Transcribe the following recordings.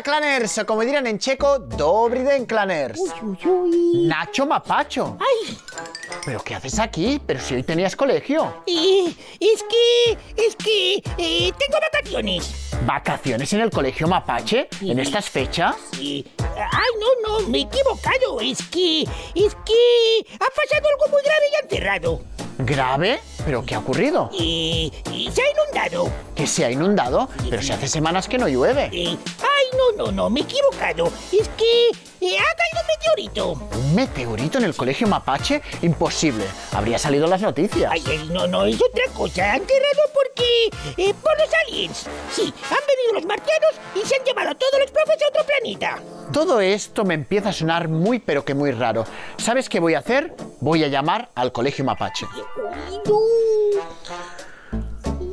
Hola, claners, o como dirán en checo, dobry den, claners. Uy, uy, uy. Nacho Mapacho. Ay, ¿Pero qué haces aquí? Pero si hoy tenías colegio. eh, es que, es que eh, tengo vacaciones. ¿Vacaciones en el colegio Mapache? ¿En estas fechas? Eh, ay, no, no, me he equivocado. Es que, es que ha pasado algo muy grave y han cerrado. ¿Grave? ¿Pero qué ha ocurrido? Eh, se ha inundado. ¿Que se ha inundado? Pero si hace semanas que no llueve. Ay, no, no, no, me he equivocado. Es que eh, ha caído un meteorito. ¿Un meteorito en el colegio Mapache? Imposible. Habría salido en las noticias. Ay, ay, no, no, es otra cosa. Han cerrado porque... eh, por los aliens. Sí, han venido los marcianos y se han llevado a todos los profes a otro planeta. Todo esto me empieza a sonar muy pero que muy raro. ¿Sabes qué voy a hacer? Voy a llamar al colegio Mapache.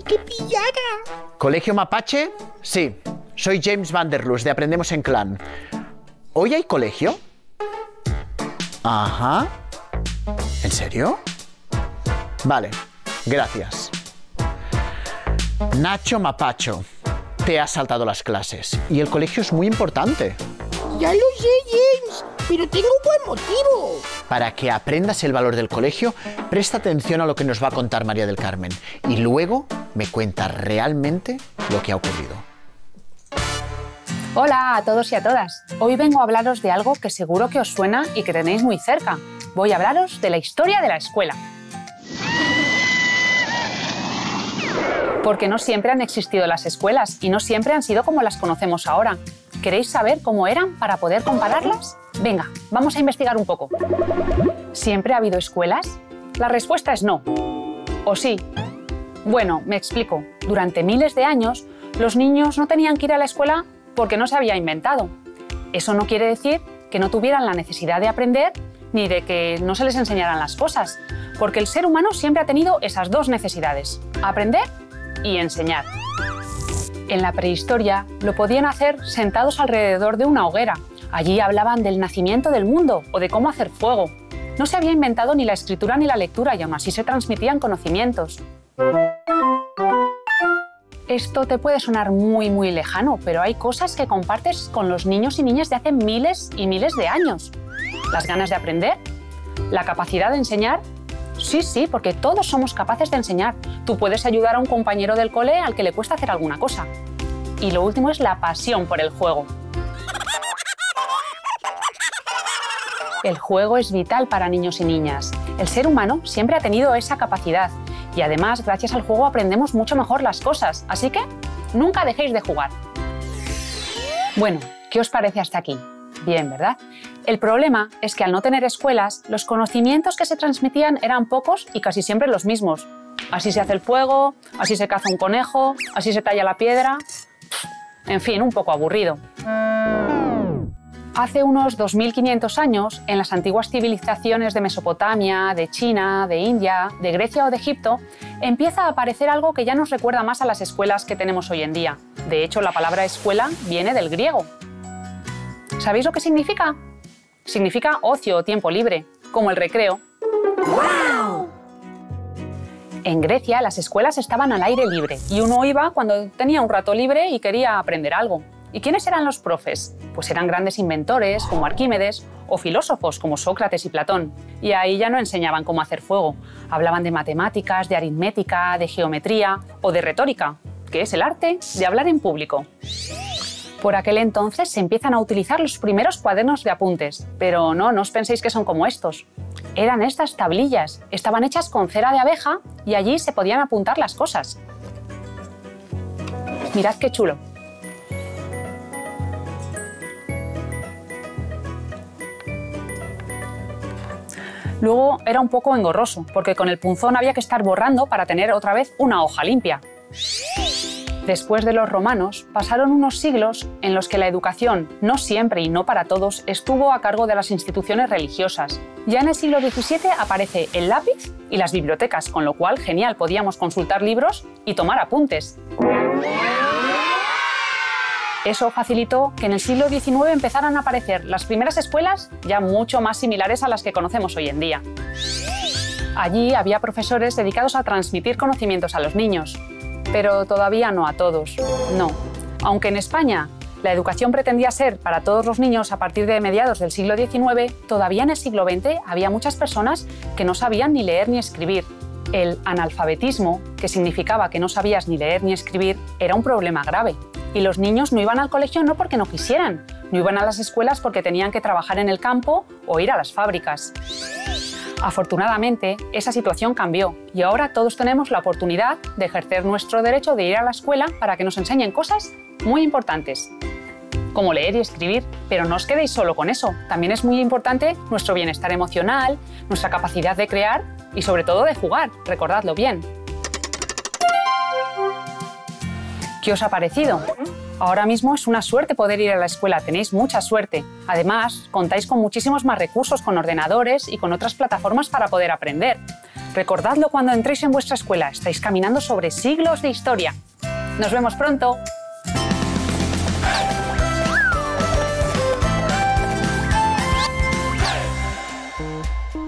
¡Qué pillada! ¿Colegio Mapache? Sí, soy James Vanderlus de Aprendemos en Clan. ¿Hoy hay colegio? Ajá. ¿En serio? Vale, gracias. Nacho Mapacho, te has saltado las clases y el colegio es muy importante. Ya lo sé, James, pero tengo un buen motivo. Para que aprendas el valor del colegio, presta atención a lo que nos va a contar María del Carmen y luego me cuenta realmente lo que ha ocurrido. Hola a todos y a todas. Hoy vengo a hablaros de algo que seguro que os suena y que tenéis muy cerca. Voy a hablaros de la historia de la escuela. Porque no siempre han existido las escuelas y no siempre han sido como las conocemos ahora. ¿Queréis saber cómo eran para poder compararlas? Venga, vamos a investigar un poco. ¿Siempre ha habido escuelas? La respuesta es no. ¿O sí? Bueno, me explico. Durante miles de años, los niños no tenían que ir a la escuela porque no se había inventado. Eso no quiere decir que no tuvieran la necesidad de aprender ni de que no se les enseñaran las cosas, porque el ser humano siempre ha tenido esas dos necesidades, aprender y enseñar. En la prehistoria lo podían hacer sentados alrededor de una hoguera. Allí hablaban del nacimiento del mundo o de cómo hacer fuego. No se había inventado ni la escritura ni la lectura y aún así se transmitían conocimientos. Esto te puede sonar muy muy lejano, pero hay cosas que compartes con los niños y niñas de hace miles y miles de años. Las ganas de aprender, la capacidad de enseñar. Sí, sí, porque todos somos capaces de enseñar. Tú puedes ayudar a un compañero del cole al que le cuesta hacer alguna cosa. Y lo último es la pasión por el juego. El juego es vital para niños y niñas. El ser humano siempre ha tenido esa capacidad y además gracias al juego aprendemos mucho mejor las cosas, así que nunca dejéis de jugar. Bueno, ¿qué os parece hasta aquí? Bien, ¿verdad? El problema es que al no tener escuelas, los conocimientos que se transmitían eran pocos y casi siempre los mismos. Así se hace el fuego, así se caza un conejo, así se talla la piedra. En fin, un poco aburrido. Hace unos 2500 años, en las antiguas civilizaciones de Mesopotamia, de China, de India, de Grecia o de Egipto, empieza a aparecer algo que ya nos recuerda más a las escuelas que tenemos hoy en día. De hecho, la palabra escuela viene del griego. ¿Sabéis lo que significa? Significa ocio o tiempo libre, como el recreo. En Grecia las escuelas estaban al aire libre y uno iba cuando tenía un rato libre y quería aprender algo. ¿Y quiénes eran los profes? Pues eran grandes inventores como Arquímedes o filósofos como Sócrates y Platón. Y ahí ya no enseñaban cómo hacer fuego. Hablaban de matemáticas, de aritmética, de geometría o de retórica, que es el arte de hablar en público. Por aquel entonces se empiezan a utilizar los primeros cuadernos de apuntes, pero no, no os penséis que son como estos. Eran estas tablillas, estaban hechas con cera de abeja y allí se podían apuntar las cosas. Mirad qué chulo. Luego era un poco engorroso, porque con el punzón había que estar borrando para tener otra vez una hoja limpia. Después de los romanos, pasaron unos siglos en los que la educación, no siempre y no para todos, estuvo a cargo de las instituciones religiosas. Ya en el siglo XVII aparece el lápiz y las bibliotecas, con lo cual, genial, podíamos consultar libros y tomar apuntes. Eso facilitó que en el siglo XIX empezaran a aparecer las primeras escuelas ya mucho más similares a las que conocemos hoy en día. Allí había profesores dedicados a transmitir conocimientos a los niños, pero todavía no a todos. No. Aunque en España la educación pretendía ser para todos los niños a partir de mediados del siglo XIX, todavía en el siglo XX había muchas personas que no sabían ni leer ni escribir. El analfabetismo, que significaba que no sabías ni leer ni escribir, era un problema grave. Y los niños no iban al colegio no porque no quisieran, no iban a las escuelas porque tenían que trabajar en el campo o ir a las fábricas. Afortunadamente, esa situación cambió y ahora todos tenemos la oportunidad de ejercer nuestro derecho de ir a la escuela para que nos enseñen cosas muy importantes, como leer y escribir. Pero no os quedéis solo con eso, también es muy importante nuestro bienestar emocional, nuestra capacidad de crear y sobre todo de jugar, recordadlo bien. ¿Qué os ha parecido? Ahora mismo es una suerte poder ir a la escuela, tenéis mucha suerte. Además, contáis con muchísimos más recursos, con ordenadores y con otras plataformas para poder aprender. Recordadlo cuando entréis en vuestra escuela, estáis caminando sobre siglos de historia. Nos vemos pronto.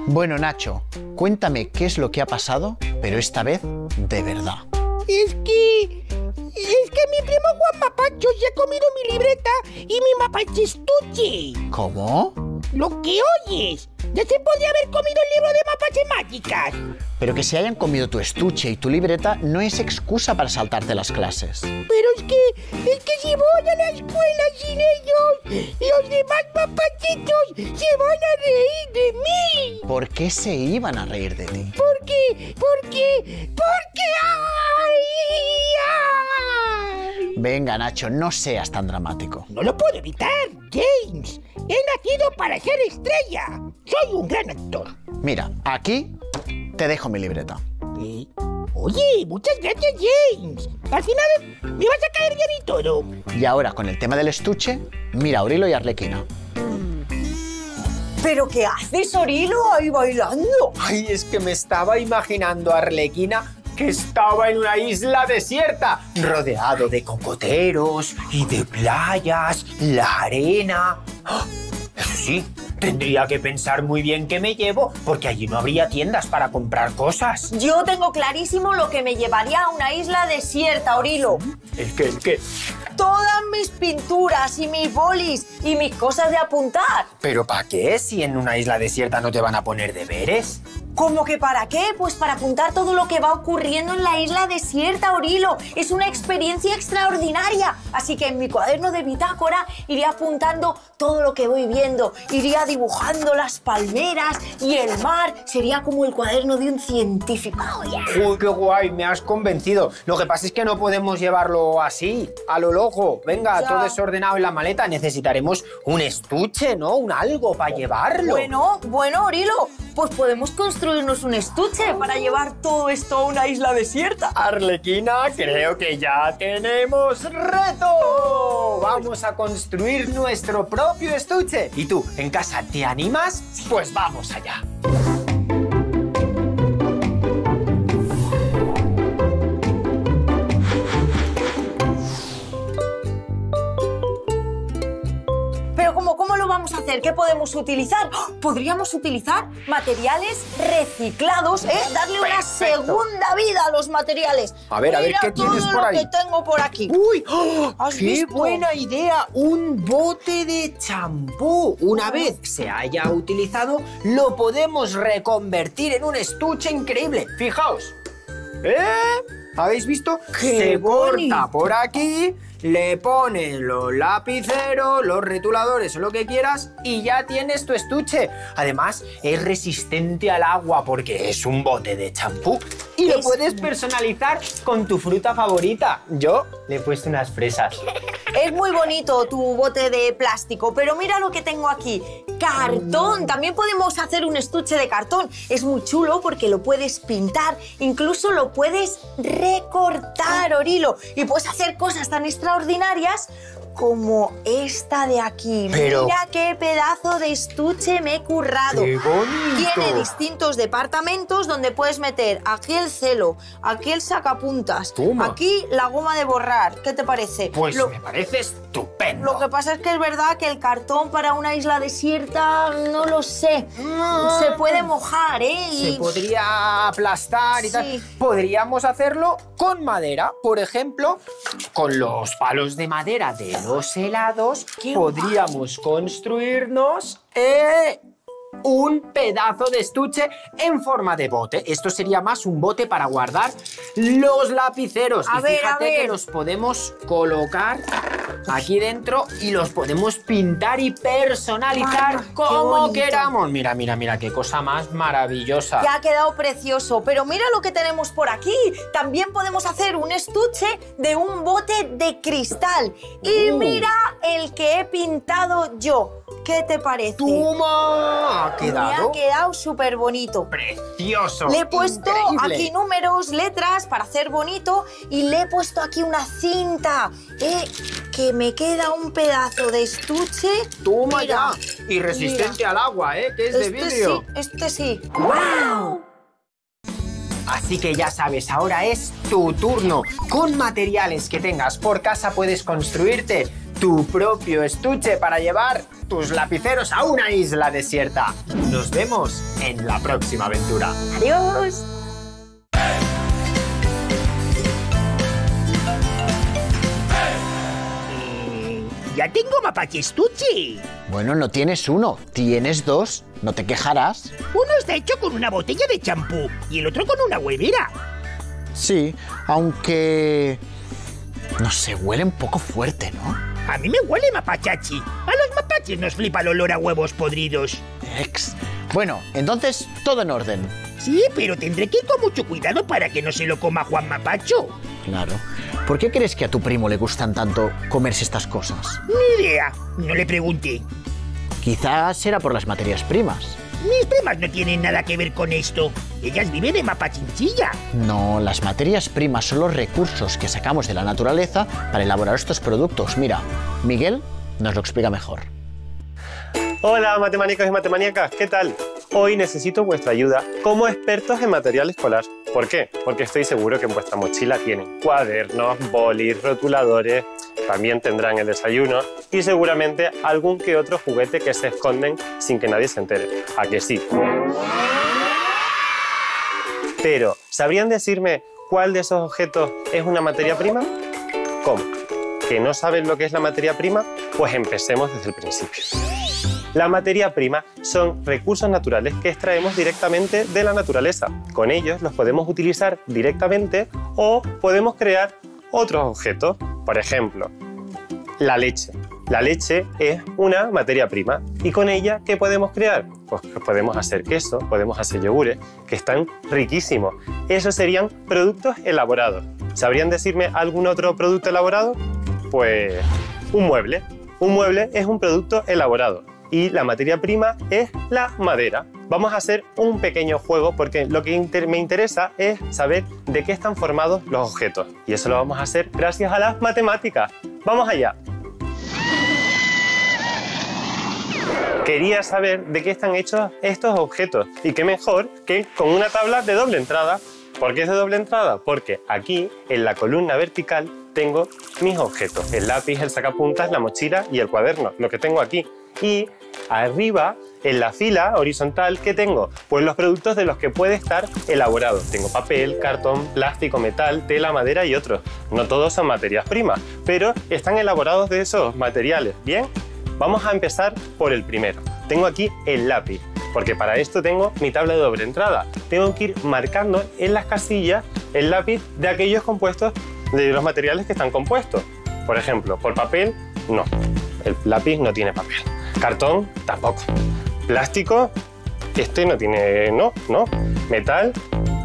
Bueno, Nacho, cuéntame qué es lo que ha pasado, pero esta vez de verdad. Es que... Es que mi primo Juan Mapacho se ha comido mi libreta y mi mapache estuche. ¿Cómo? Lo que oyes. Ya se podría haber comido el libro de mapaches mágicas. Pero que se hayan comido tu estuche y tu libreta no es excusa para saltarte las clases. Pero es que... Es que si voy a la escuela sin ellos, los demás mapachitos se van a reír de mí. ¿Por qué se iban a reír de ti? Porque... Porque... Porque... ¡Ay! ¡Ay! Venga, Nacho, no seas tan dramático. No lo puedo evitar, James. He nacido para ser estrella. Soy un gran actor. Mira, aquí te dejo mi libreta. Eh, Oye, muchas gracias, James. Al final me vas a caer bien y todo. Y ahora, con el tema del estuche, mira a Aurilo y Arlequina. ¿Pero qué haces, Orilo, ahí bailando? Ay, es que me estaba imaginando a Arlequina que estaba en una isla desierta, rodeado de cocoteros y de playas, la arena. ¡Ah! Eso sí, tendría que pensar muy bien qué me llevo, porque allí no habría tiendas para comprar cosas. Yo tengo clarísimo lo que me llevaría a una isla desierta, Orilo. ¿El qué, el qué? Todas mis pinturas y mis bolis y mis cosas de apuntar. ¿Pero para qué si en una isla desierta no te van a poner deberes? ¿Cómo que para qué? Pues para apuntar todo lo que va ocurriendo en la isla desierta, Orilo. Es una experiencia extraordinaria. Así que en mi cuaderno de bitácora iré apuntando todo lo que voy viendo. Iría dibujando las palmeras y el mar. Sería como el cuaderno de un científico. Oh, yeah. Uy, qué guay, me has convencido. Lo que pasa es que no podemos llevarlo así, a lo loco. Venga, Ya. todo desordenado en la maleta. Necesitaremos un estuche, ¿no? Un algo para llevarlo. Bueno, bueno, Orilo, pues podemos construirnos un estuche para llevar todo esto a una isla desierta. Arlequina, creo que ya tenemos reto. Vamos a construir nuestro propio estuche. ¿Y tú, en casa, te animas? Pues vamos allá. Hacer? ¿Qué podemos utilizar? ¡Oh! Podríamos utilizar materiales reciclados, ¿eh? Darle una segunda vida a los materiales. A ver, a ver, ¿qué tienes por lo ahí? que tengo por aquí. ¡Uy! ¡Oh! ¿Has ¡Qué visto? buena idea! Un bote de champú. Una vez se haya utilizado, lo podemos reconvertir en un estuche increíble. Fijaos. ¿Eh? ¿Habéis visto? ¡Qué se bonito! corta por aquí, le pones los lapiceros, los retuladores o lo que quieras y ya tienes tu estuche. Además, es resistente al agua porque es un bote de champú. Y lo Es- puedes personalizar con tu fruta favorita. Yo le he puesto unas fresas. Es muy bonito tu bote de plástico, pero mira lo que tengo aquí. Cartón. También podemos hacer un estuche de cartón. Es muy chulo porque lo puedes pintar, incluso lo puedes recortar, Orilo. Y puedes hacer cosas tan extraordinarias como esta de aquí. Pero- Mira qué pedazo de estuche me he currado. ¡Qué bonito! Tiene distintos departamentos donde puedes meter aquí el celo, aquí el sacapuntas, Toma. aquí la goma de borrar. ¿Qué te parece? Pues Lo- me parece estupendo. lo que pasa es que es verdad que el cartón para una isla desierta, no lo sé. Se puede mojar, ¿eh? Se podría aplastar y tal. Sí. Podríamos hacerlo con madera, por ejemplo, con los palos de madera de dos helados, ¡Qué podríamos construirnos eh, un pedazo de estuche en forma de bote. Esto sería más un bote para guardar los lapiceros. A y ver, a fíjate que los podemos colocar aquí dentro y los podemos pintar y personalizar como queramos. Mira, mira, mira, qué cosa más maravillosa. Ya ha quedado precioso, pero mira lo que tenemos por aquí. También podemos hacer un estuche de un bote de cristal. Y Uh. mira el que he pintado yo. ¿Qué te parece? ¡Toma! Ha Me ha quedado quedado súper bonito. precioso. Le he puesto increíble. aquí números, letras para hacer bonito y le he puesto aquí una cinta, ¿eh? que me queda un pedazo de estuche. Toma Mira, ya. Y resistente al agua, ¿eh? Que es de Este vidrio. sí, este sí. ¡Wow! Así que ya sabes, ahora es tu turno. Con materiales que tengas por casa puedes construirte tu propio estuche para llevar tus lapiceros a una isla desierta. Nos vemos en la próxima aventura. Adiós. Ya tengo mapache estuche. Bueno, no tienes uno, tienes dos. No te quejarás. Uno está hecho con una botella de champú y el otro con una huevera. Sí, aunque... No sé, huele un poco fuerte, ¿no? A mí me huele mapachachi. A los mapaches nos flipa el olor a huevos podridos. Ex. Bueno, entonces todo en orden. Sí, pero tendré que ir con mucho cuidado para que no se lo coma Juan Mapacho. Claro. ¿Por qué crees que a tu primo le gustan tanto comerse estas cosas? Ni idea. No le pregunté. Quizás será por las materias primas. Mis primas no tienen nada que ver con esto. Ellas viven en Mapachinchilla. No, las materias primas son los recursos que sacamos de la naturaleza para elaborar estos productos. Mira, Miguel nos lo explica mejor. Hola matemanicos y matemaníacas, ¿qué tal? Hoy necesito vuestra ayuda como expertos en material escolar. ¿Por qué? Porque estoy seguro que en vuestra mochila tienen cuadernos, bolis, rotuladores, también tendrán el desayuno y seguramente algún que otro juguete que se esconden sin que nadie se entere. ¿A que sí? Pero, ¿sabrían decirme cuál de esos objetos es una materia prima? ¿Cómo? ¿Que no saben lo que es la materia prima? Pues empecemos desde el principio. La materia prima son recursos naturales que extraemos directamente de la naturaleza. Con ellos los podemos utilizar directamente o podemos crear otros objetos. Por ejemplo, la leche. La leche es una materia prima y con ella, ¿qué podemos crear? Pues podemos hacer queso, podemos hacer yogures, que están riquísimos. Esos serían productos elaborados. ¿Sabrían decirme algún otro producto elaborado? Pues un mueble. Un mueble es un producto elaborado y la materia prima es la madera. Vamos a hacer un pequeño juego porque lo que me interesa es saber de qué están formados los objetos y eso lo vamos a hacer gracias a las matemáticas. Vamos allá. Quería saber de qué están hechos estos objetos y qué mejor que con una tabla de doble entrada. ¿Por qué es de doble entrada? Porque aquí en la columna vertical tengo mis objetos, el lápiz, el sacapuntas, la mochila y el cuaderno, lo que tengo aquí. Y arriba, en la fila horizontal, ¿qué tengo? Pues los productos de los que puede estar elaborado. Tengo papel, cartón, plástico, metal, tela, madera y otros. No todos son materias primas, pero están elaborados de esos materiales. ¿Bien? Vamos a empezar por el primero. Tengo aquí el lápiz, porque para esto tengo mi tabla de doble entrada. Tengo que ir marcando en las casillas el lápiz de aquellos compuestos, de los materiales que están compuestos. Por ejemplo, por papel, no. El lápiz no tiene papel. Cartón, tampoco. Plástico, este no tiene, no, no. Metal,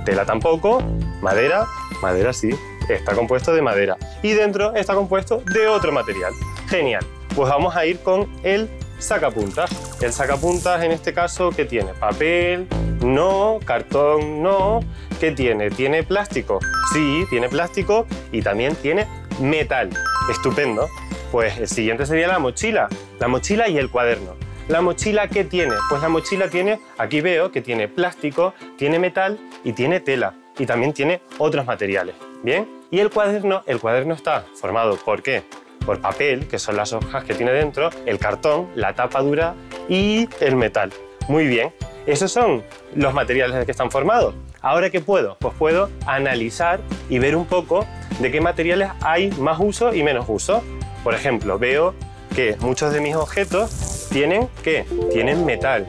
tela tampoco. Madera, madera sí, está compuesto de madera. Y dentro está compuesto de otro material. Genial. Pues vamos a ir con el sacapuntas. El sacapuntas en este caso, ¿qué tiene? Papel, no, cartón, no. ¿Qué tiene? ¿Tiene plástico? Sí, tiene plástico y también tiene metal. Estupendo. Pues el siguiente sería la mochila. La mochila y el cuaderno. ¿La mochila qué tiene? Pues la mochila tiene, aquí veo que tiene plástico, tiene metal y tiene tela. Y también tiene otros materiales. ¿Bien? Y el cuaderno, el cuaderno está formado ¿por qué? Por papel, que son las hojas que tiene dentro, el cartón, la tapa dura y el metal. Muy bien. Esos son los materiales de que están formados. Ahora, ¿qué puedo? Pues puedo analizar y ver un poco de qué materiales hay más uso y menos uso. Por ejemplo, veo que muchos de mis objetos tienen ¿qué? Tienen metal.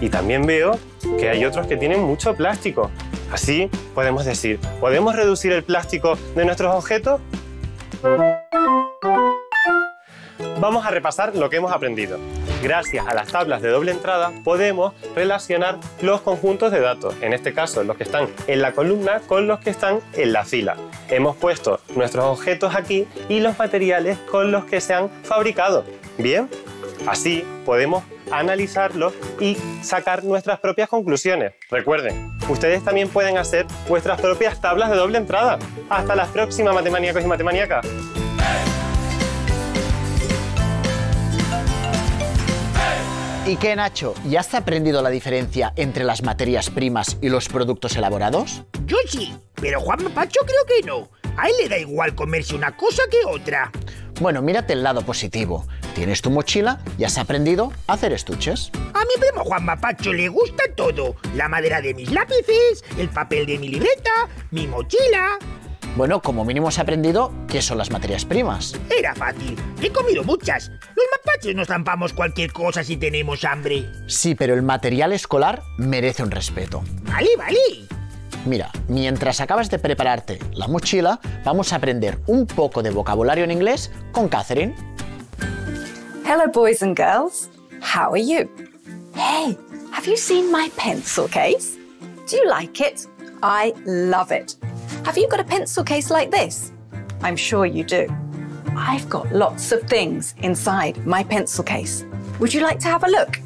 Y también veo que hay otros que tienen mucho plástico. Así podemos decir, ¿podemos reducir el plástico de nuestros objetos? Vamos a repasar lo que hemos aprendido. Gracias a las tablas de doble entrada podemos relacionar los conjuntos de datos, en este caso los que están en la columna con los que están en la fila. Hemos puesto nuestros objetos aquí y los materiales con los que se han fabricado. Bien, así podemos analizarlos y sacar nuestras propias conclusiones. Recuerden, ustedes también pueden hacer vuestras propias tablas de doble entrada. Hasta la próxima, matemaníacos y matemaníacas. ¿Y qué, Nacho? ¿Ya has aprendido la diferencia entre las materias primas y los productos elaborados? Yo sí, pero Juan Pacho creo que no. A él le da igual comerse una cosa que otra. Bueno, mírate el lado positivo. Tienes tu mochila y has aprendido a hacer estuches. A mi primo Juan Mapacho le gusta todo. La madera de mis lápices, el papel de mi libreta, mi mochila. Bueno, como mínimo has aprendido qué son las materias primas. Era fácil. He comido muchas. Los mapaches nos zampamos cualquier cosa si tenemos hambre. Sí, pero el material escolar merece un respeto. Vale, vale. Mira, mientras acabas de prepararte la mochila, vamos a aprender un poco de vocabulario en inglés con Catherine. Hello, boys and girls. How are you? Hey, have you seen my pencil case? Do you like it? I love it. Have you got a pencil case like this? I'm sure you do. I've got lots of things inside my pencil case. Would you like to have a look?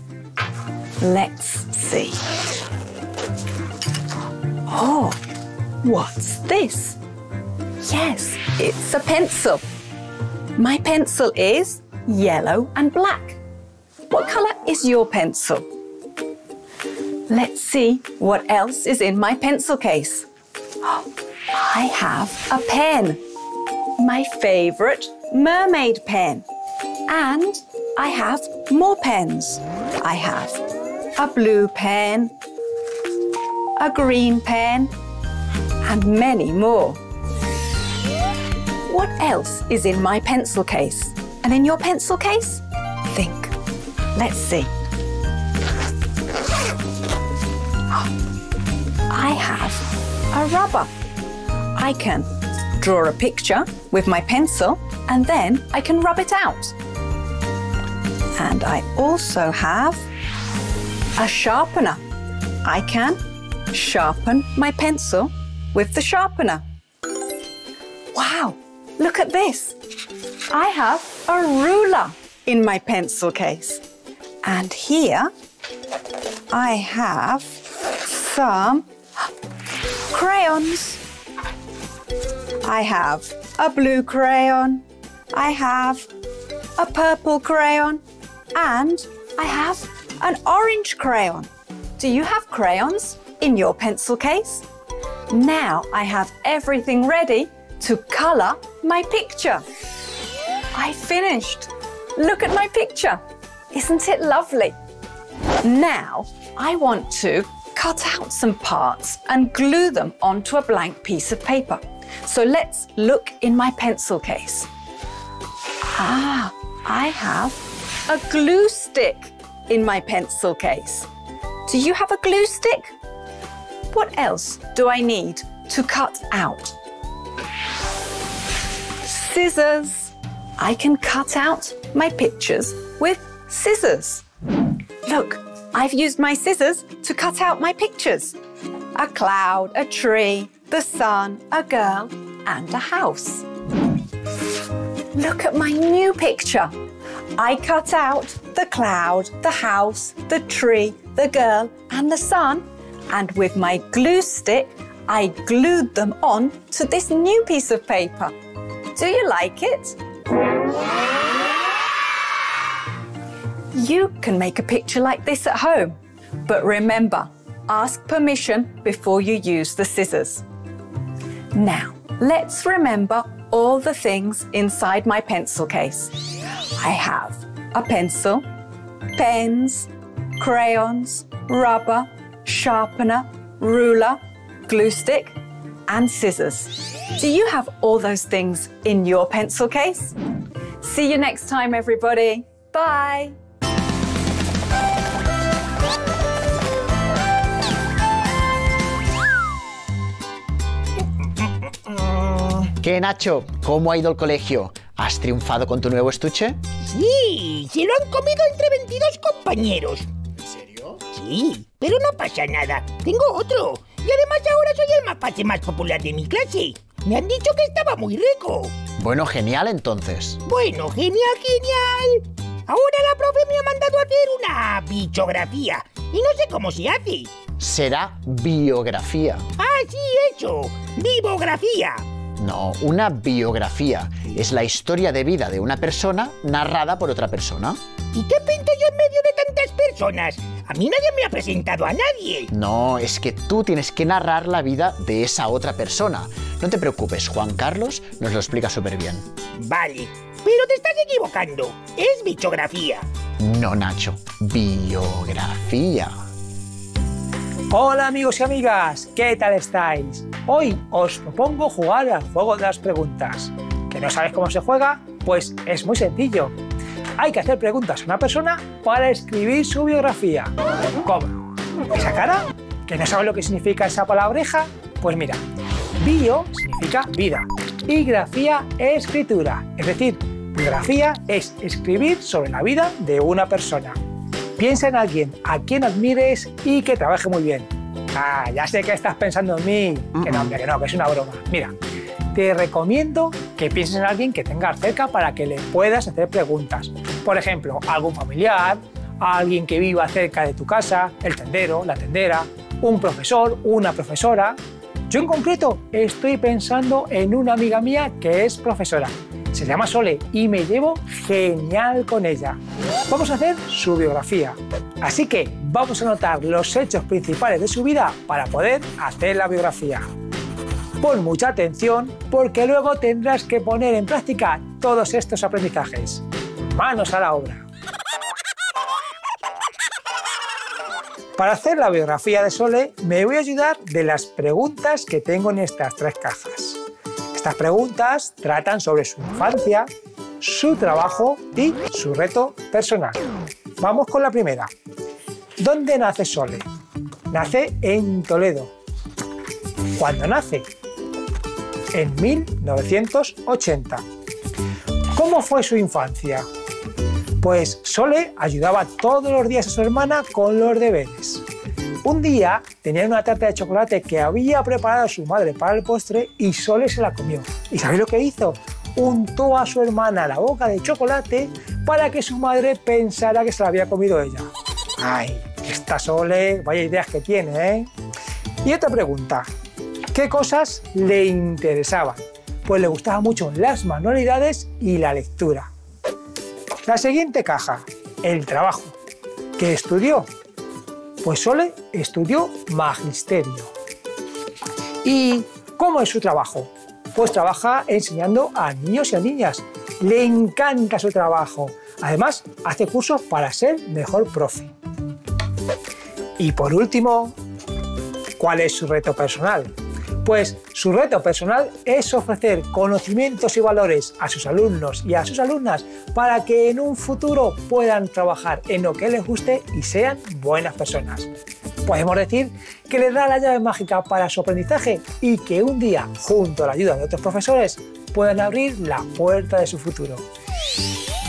Let's see. Oh, what's this? Yes, it's a pencil. My pencil is yellow and black. What colour is your pencil? Let's see what else is in my pencil case. I have a pen, my favourite mermaid pen. And I have more pens. I have a blue pen, a green pen, and many more. What else is in my pencil case? And in your pencil case? Think. Let's see. I have a rubber. I can draw a picture with my pencil and then I can rub it out. And I also have a sharpener. I can sharpen my pencil with the sharpener. Wow, look at this. I have a ruler in my pencil case. And here I have some crayons. I have a blue crayon, I have a purple crayon, and I have an orange crayon. Do you have crayons in your pencil case? Now I have everything ready to colour my picture. I finished. Look at my picture. Isn't it lovely? Now I want to cut out some parts and glue them onto a blank piece of paper. So let's look in my pencil case. Ah, I have a glue stick in my pencil case. Do you have a glue stick? What else do I need to cut out? Scissors. I can cut out my pictures with scissors. Look, I've used my scissors to cut out my pictures. A cloud, a tree, the sun, a girl, and a house. Look at my new picture. I cut out the cloud, the house, the tree, the girl, and the sun, and with my glue stick, I glued them on to this new piece of paper. Do you like it? You can make a picture like this at home, but remember, ask permission before you use the scissors. Now, let's remember all the things inside my pencil case. I have a pencil, pens, crayons, rubber, sharpener, ruler, glue stick, and scissors. Do you have all those things in your pencil case? See you next time, everybody. Bye. ¿Qué, Nacho? ¿Cómo ha ido el colegio? ¿Has triunfado con tu nuevo estuche? Sí, se lo han comido entre 22 compañeros. ¿En serio? Sí, pero no pasa nada. Tengo otro. Y además ahora soy el mapache más popular de mi clase. Me han dicho que estaba muy rico. Bueno, genial entonces. Bueno, genial, genial. Ahora la profe me ha mandado a hacer una bichografía. Y no sé cómo se hace. Será biografía. Ah, sí, eso. Vivografía. No, una biografía es la historia de vida de una persona narrada por otra persona. ¿Y qué pinto yo en medio de tantas personas? A mí nadie me ha presentado a nadie. No, es que tú tienes que narrar la vida de esa otra persona. No te preocupes, Juan Carlos nos lo explica súper bien. Vale, pero te estás equivocando. Es bichografía. No, Nacho, biografía. Hola amigos y amigas, ¿qué tal estáis? Hoy os propongo jugar al juego de las preguntas. ¿Que no sabes cómo se juega? Pues es muy sencillo. Hay que hacer preguntas a una persona para escribir su biografía. ¿Cómo? ¿Esa cara? ¿Que no sabes lo que significa esa palabreja? Pues mira, bio significa vida y grafía escritura. Es decir, biografía es escribir sobre la vida de una persona. Piensa en alguien a quien admires y que trabaje muy bien. Ah, ya sé que estás pensando en mí. Que no, hombre, que no, que es una broma. Mira, te recomiendo que pienses en alguien que tengas cerca para que le puedas hacer preguntas. Por ejemplo, algún familiar, alguien que viva cerca de tu casa, el tendero, la tendera, un profesor, una profesora. Yo en concreto estoy pensando en una amiga mía que es profesora. Se llama Sole y me llevo genial con ella. Vamos a hacer su biografía. Así que vamos a anotar los hechos principales de su vida para poder hacer la biografía. Pon mucha atención porque luego tendrás que poner en práctica todos estos aprendizajes. Manos a la obra. Para hacer la biografía de Sole me voy a ayudar de las preguntas que tengo en estas tres cajas. Estas preguntas tratan sobre su infancia, su trabajo y su reto personal. Vamos con la primera. ¿Dónde nace Sole? Nace en Toledo. ¿Cuándo nace? En 1980. ¿Cómo fue su infancia? Pues Sole ayudaba todos los días a su hermana con los deberes. Un día tenía una tarta de chocolate que había preparado su madre para el postre y Sole se la comió. ¿Y sabéis lo que hizo? Untó a su hermana la boca de chocolate para que su madre pensara que se la había comido ella. ¡Ay! Esta Sole, vaya ideas que tiene, ¿eh? Y otra pregunta. ¿Qué cosas le interesaban? Pues le gustaban mucho las manualidades y la lectura. La siguiente caja, el trabajo. ¿Qué estudió? Pues Sole estudió magisterio. ¿Y cómo es su trabajo? Pues trabaja enseñando a niños y a niñas. Le encanta su trabajo. Además, hace cursos para ser mejor profe. Y por último, ¿cuál es su reto personal? Pues su reto personal es ofrecer conocimientos y valores a sus alumnos y a sus alumnas para que en un futuro puedan trabajar en lo que les guste y sean buenas personas. Podemos decir que les da la llave mágica para su aprendizaje y que un día, junto a la ayuda de otros profesores, puedan abrir la puerta de su futuro.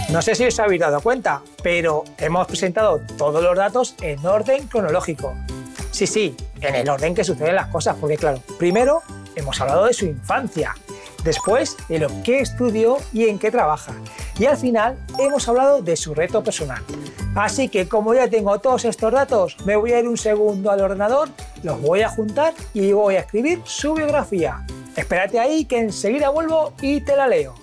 No sé si os habéis dado cuenta, pero hemos presentado todos los datos en orden cronológico. Sí, sí, en el orden que suceden las cosas, porque claro, primero hemos hablado de su infancia, después de lo que estudió y en qué trabaja, y al final hemos hablado de su reto personal. Así que como ya tengo todos estos datos, me voy a ir un segundo al ordenador, los voy a juntar y voy a escribir su biografía. Espérate ahí que enseguida vuelvo y te la leo.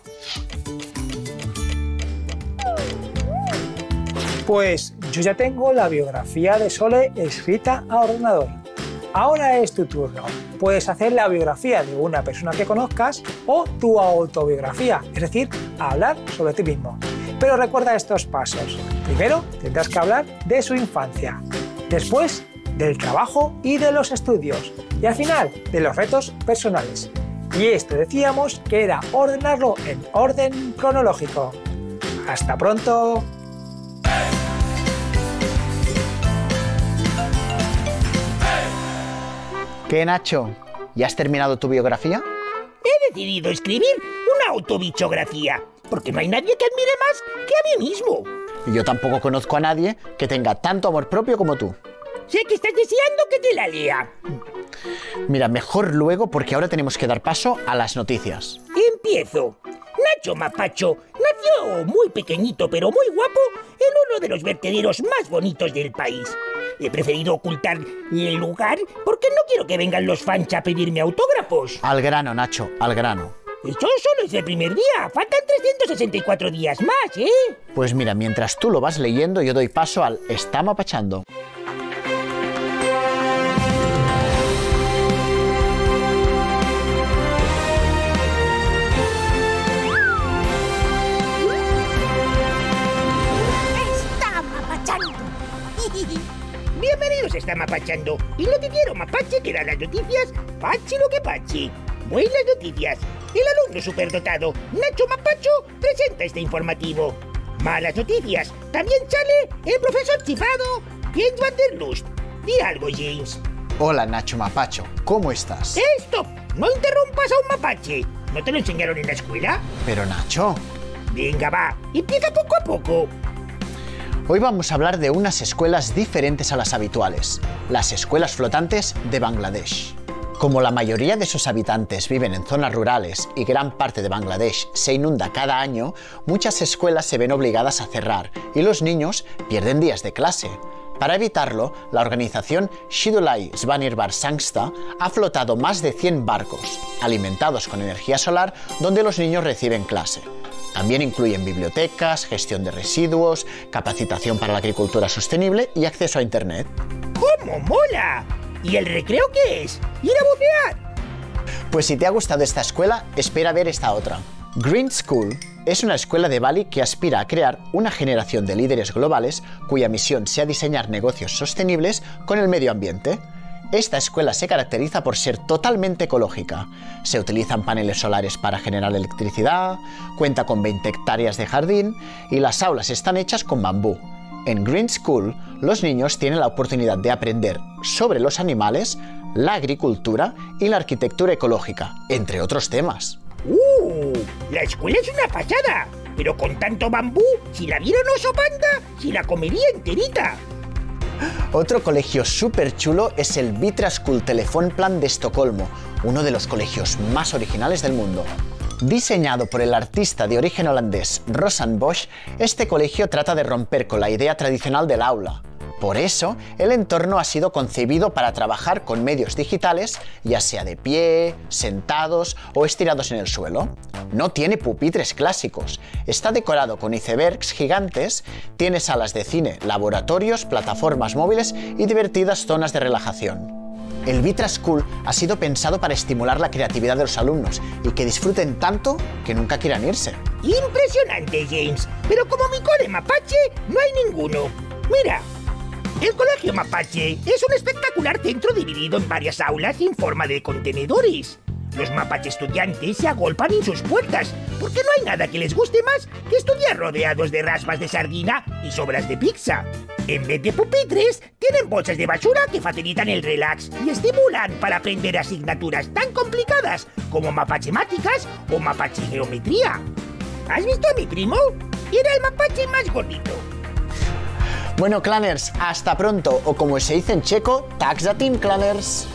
Pues yo ya tengo la biografía de Sole escrita a ordenador. Ahora es tu turno. Puedes hacer la biografía de una persona que conozcas o tu autobiografía, es decir, hablar sobre ti mismo. Pero recuerda estos pasos. Primero tendrás que hablar de su infancia, después del trabajo y de los estudios y al final de los retos personales. Y esto decíamos que era ordenarlo en orden cronológico. Hasta pronto. ¿Qué, Nacho? ¿Ya has terminado tu biografía? He decidido escribir una autobiografía, porque no hay nadie que admire más que a mí mismo. Y yo tampoco conozco a nadie que tenga tanto amor propio como tú. Sé que estás deseando que te la lea. Mira, mejor luego porque ahora tenemos que dar paso a las noticias. Empiezo. Nacho Mapacho nació muy pequeñito pero muy guapo en uno de los vertederos más bonitos del país. He preferido ocultar el lugar porque no quiero que vengan los fans a pedirme autógrafos. Al grano, Nacho, al grano. Eso solo es el primer día. Faltan 364 días más, ¿eh? Pues mira, mientras tú lo vas leyendo, yo doy paso al Está mapachando. Está Mapachando, el noticiero mapache que da las noticias pachi lo que pachi. Buenas noticias. El alumno superdotado Nacho Mapacho presenta este informativo. Malas noticias. También sale el profesor chifado James Van der Lust. Di algo, James. Hola, Nacho Mapacho, ¿cómo estás? ¡Eh, ¡Stop! No interrumpas a un mapache. ¿No te lo enseñaron en la escuela? Pero, Nacho, Venga, va. Empieza poco a poco. Hoy vamos a hablar de unas escuelas diferentes a las habituales, las escuelas flotantes de Bangladesh. Como la mayoría de sus habitantes viven en zonas rurales y gran parte de Bangladesh se inunda cada año, muchas escuelas se ven obligadas a cerrar y los niños pierden días de clase. Para evitarlo, la organización Shidulai Svanirbar Sangsta ha flotado más de 100 barcos, alimentados con energía solar, donde los niños reciben clase. También incluyen bibliotecas, gestión de residuos, capacitación para la agricultura sostenible y acceso a Internet. ¡Cómo mola! ¿Y el recreo qué es? ¿Ir a bucear? Pues si te ha gustado esta escuela, espera ver esta otra. Green School es una escuela de Bali que aspira a crear una generación de líderes globales cuya misión sea diseñar negocios sostenibles con el medio ambiente. Esta escuela se caracteriza por ser totalmente ecológica. Se utilizan paneles solares para generar electricidad, cuenta con 20 hectáreas de jardín y las aulas están hechas con bambú. En Green School, los niños tienen la oportunidad de aprender sobre los animales, la agricultura y la arquitectura ecológica, entre otros temas. ¡Uh! La escuela es una fachada. Pero con tanto bambú, si la viera un oso panda, si la comería enterita. Otro colegio súper chulo es el Vitra School Telefonplan de Estocolmo, uno de los colegios más originales del mundo. Diseñado por el artista de origen holandés Rosan Bosch, este colegio trata de romper con la idea tradicional del aula. Por eso, el entorno ha sido concebido para trabajar con medios digitales, ya sea de pie, sentados o estirados en el suelo. No tiene pupitres clásicos, está decorado con icebergs gigantes, tiene salas de cine, laboratorios, plataformas móviles y divertidas zonas de relajación. El Vitra School ha sido pensado para estimular la creatividad de los alumnos y que disfruten tanto que nunca quieran irse. Impresionante, James. Pero como mi cole mapache, no hay ninguno. Mira, el colegio mapache es un espectacular centro dividido en varias aulas en forma de contenedores. Los mapache estudiantes se agolpan en sus puertas porque no hay nada que les guste más que estudiar rodeados de raspas de sardina y sobras de pizza. En vez de pupitres, tienen bolsas de basura que facilitan el relax y estimulan para aprender asignaturas tan complicadas como mapachemáticas o mapache geometría. ¿Has visto a mi primo? Era el mapache más gordito. Bueno, Clanners, hasta pronto, o como se dice en checo, taxa team Clanners.